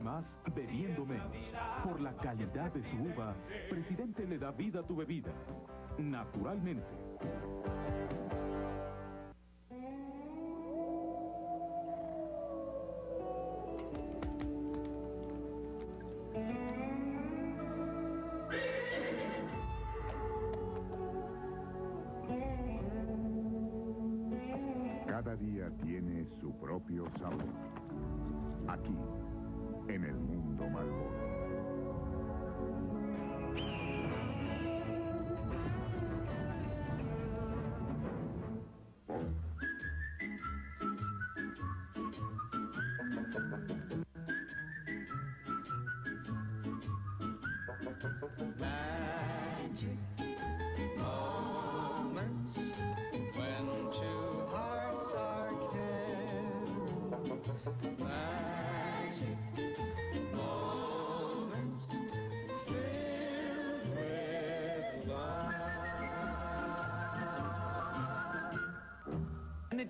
más bebiendo menos. Por la calidad de su uva, Presidente le da vida a tu bebida. Naturalmente. Cada día tiene su propio sabor. Aquí,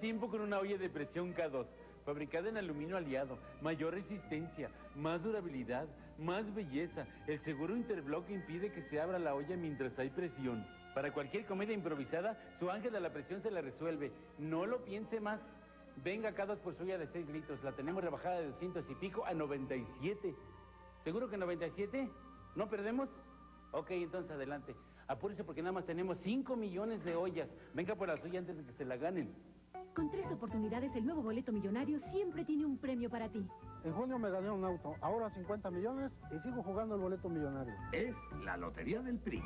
tiempo con una olla de presión K2, fabricada en aluminio aliado, mayor resistencia, más durabilidad, más belleza. El seguro Interblock impide que se abra la olla mientras hay presión. Para cualquier comida improvisada, su ángel de la presión se la resuelve. No lo piense más. Venga K2 por su olla de 6 litros. La tenemos rebajada de 200 y pico a 97. ¿Seguro que 97? ¿No perdemos? Ok, entonces adelante. Apúrese porque nada más tenemos 5 millones de ollas. Venga por la suya antes de que se la ganen. Con tres oportunidades, el nuevo boleto millonario siempre tiene un premio para ti. En junio me gané un auto, ahora 50 millones y sigo jugando el boleto millonario. Es la Lotería del PRI.